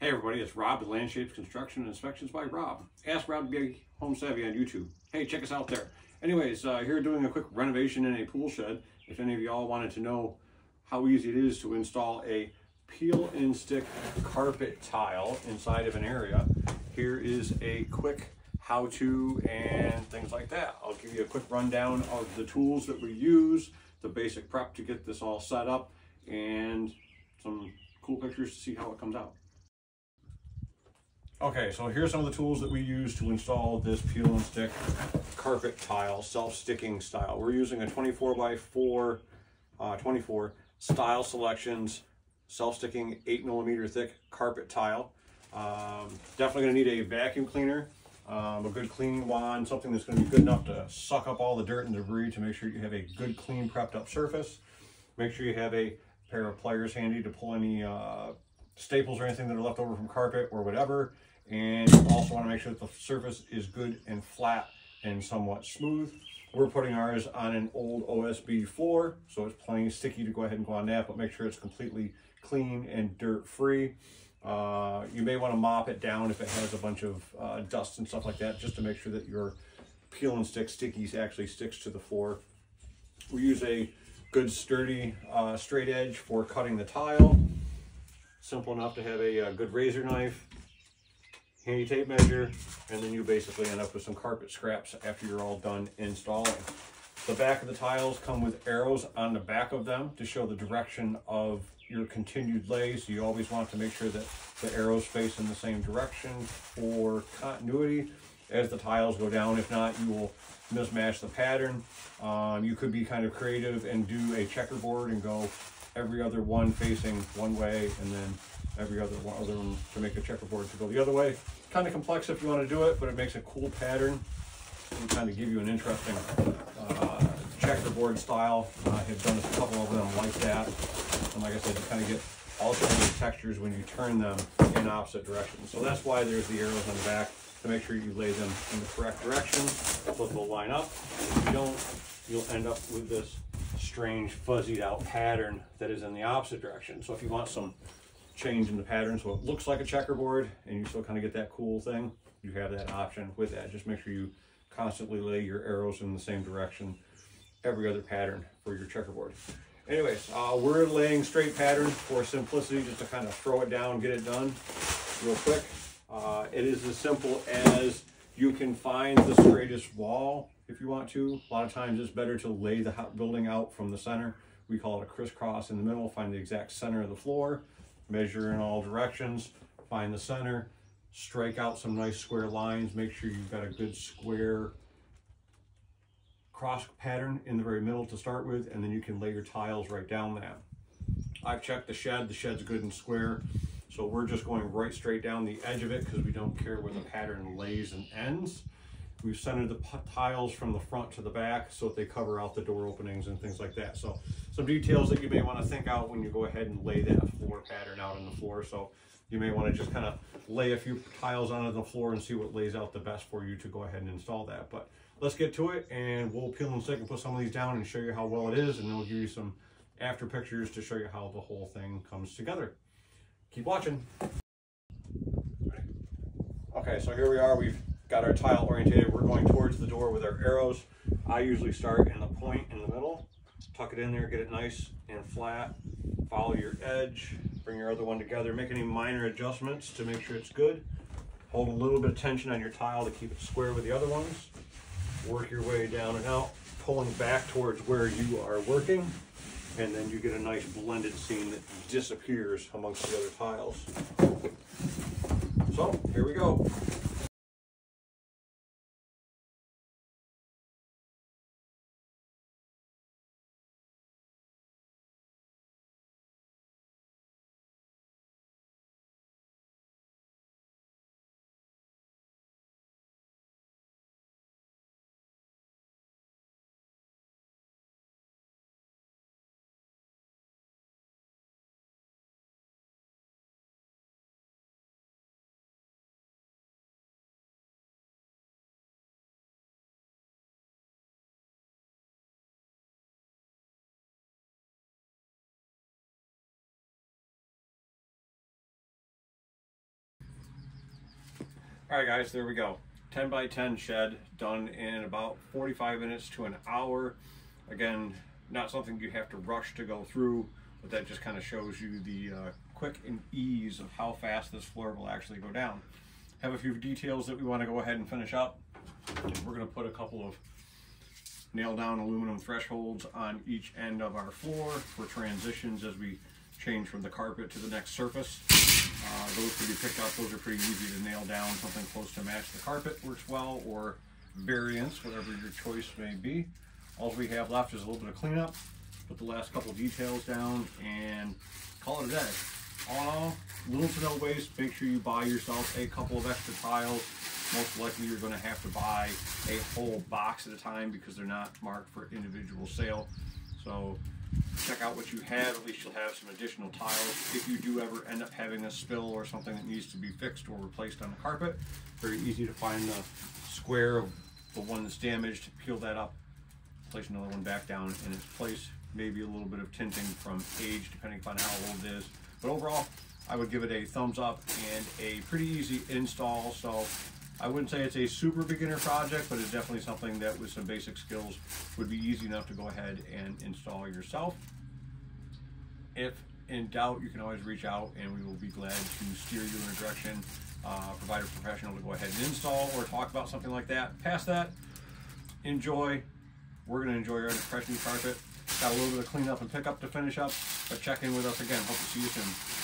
Hey everybody, it's Rob with Landshapes Construction and Inspections by Rob. Ask Rob to be home savvy on YouTube. Hey, check us out there. Anyways, uh, here doing a quick renovation in a pool shed. If any of y'all wanted to know how easy it is to install a peel and stick carpet tile inside of an area, here is a quick how to and things like that. I'll give you a quick rundown of the tools that we use, the basic prep to get this all set up, and some cool pictures to see how it comes out. Okay, so here's some of the tools that we use to install this peel and stick carpet tile, self-sticking style. We're using a 24 by 4, uh, 24 style selections, self-sticking 8 millimeter thick carpet tile. Um, definitely gonna need a vacuum cleaner, um, a good cleaning wand, something that's gonna be good enough to suck up all the dirt and debris to make sure you have a good, clean, prepped up surface. Make sure you have a pair of pliers handy to pull any uh, staples or anything that are left over from carpet or whatever and also want to make sure that the surface is good and flat and somewhat smooth. We're putting ours on an old OSB floor, so it's plenty sticky to go ahead and go on that, but make sure it's completely clean and dirt free. Uh, you may want to mop it down if it has a bunch of uh, dust and stuff like that, just to make sure that your peel and stick stickies actually sticks to the floor. We use a good sturdy uh, straight edge for cutting the tile. Simple enough to have a, a uh, good razor knife handy tape measure, and then you basically end up with some carpet scraps after you're all done installing. The back of the tiles come with arrows on the back of them to show the direction of your continued lay. So you always want to make sure that the arrows face in the same direction for continuity as the tiles go down. If not, you will mismatch the pattern. Um, you could be kind of creative and do a checkerboard and go every other one facing one way and then every other one other one to make a checkerboard to go the other way. Kind of complex if you want to do it, but it makes a cool pattern and kind of give you an interesting uh, checkerboard style. I have done a couple of them like that. And like I said, you kind of get alternating textures when you turn them in opposite directions. So that's why there's the arrows on the back to make sure you lay them in the correct direction so they'll line up. If you don't, you'll end up with this strange fuzzied out pattern that is in the opposite direction. So if you want some change in the pattern so it looks like a checkerboard and you still kind of get that cool thing, you have that option with that. Just make sure you constantly lay your arrows in the same direction every other pattern for your checkerboard. Anyways, uh, we're laying straight pattern for simplicity, just to kind of throw it down, get it done real quick. Uh, it is as simple as you can find the straightest wall if you want to. A lot of times it's better to lay the building out from the center. We call it a crisscross in the middle, find the exact center of the floor, measure in all directions, find the center, strike out some nice square lines, make sure you've got a good square cross pattern in the very middle to start with, and then you can lay your tiles right down that. I've checked the shed, the shed's good and square, so we're just going right straight down the edge of it because we don't care where the pattern lays and ends. We've centered the tiles from the front to the back so that they cover out the door openings and things like that. So some details that you may want to think out when you go ahead and lay that floor pattern out on the floor. So you may want to just kind of lay a few tiles onto the floor and see what lays out the best for you to go ahead and install that. But let's get to it and we'll peel and stick and put some of these down and show you how well it is and then we'll give you some after pictures to show you how the whole thing comes together. Keep watching. Okay, so here we are. We've got our tile orientated. We're going towards the door with our arrows. I usually start in the point in the middle, tuck it in there, get it nice and flat, follow your edge, bring your other one together, make any minor adjustments to make sure it's good. Hold a little bit of tension on your tile to keep it square with the other ones. Work your way down and out, pulling back towards where you are working, and then you get a nice blended seam that disappears amongst the other tiles. So, here we go. All right, guys, there we go. 10 by 10 shed done in about 45 minutes to an hour. Again, not something you have to rush to go through, but that just kind of shows you the uh, quick and ease of how fast this floor will actually go down. Have a few details that we want to go ahead and finish up. We're going to put a couple of nail down aluminum thresholds on each end of our floor for transitions as we change from the carpet to the next surface. Uh, those can be picked up, those are pretty easy to nail down. Something close to match the carpet works well, or variants, whatever your choice may be. All we have left is a little bit of cleanup, put the last couple details down, and call it a day. All little to no waste. Make sure you buy yourself a couple of extra tiles. Most likely you're going to have to buy a whole box at a time because they're not marked for individual sale. So check out what you have. At least you'll have some additional tiles. If you do ever end up having a spill or something that needs to be fixed or replaced on the carpet, very easy to find the square of the one that's damaged, peel that up, place another one back down in its place. Maybe a little bit of tinting from age, depending upon how old it is. But overall, I would give it a thumbs up and a pretty easy install. So I wouldn't say it's a super beginner project, but it's definitely something that with some basic skills would be easy enough to go ahead and install yourself. If in doubt, you can always reach out and we will be glad to steer you in a direction, uh, provide a professional to go ahead and install or talk about something like that. Past that, enjoy. We're going to enjoy our fresh new carpet. Got a little bit of cleanup and pickup to finish up, but check in with us again. Hope to see you soon.